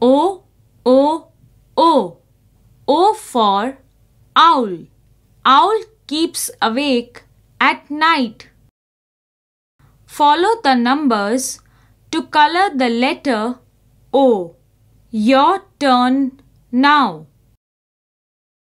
O, O, O. O for owl. Owl keeps awake at night. Follow the numbers to color the letter O. Your turn now.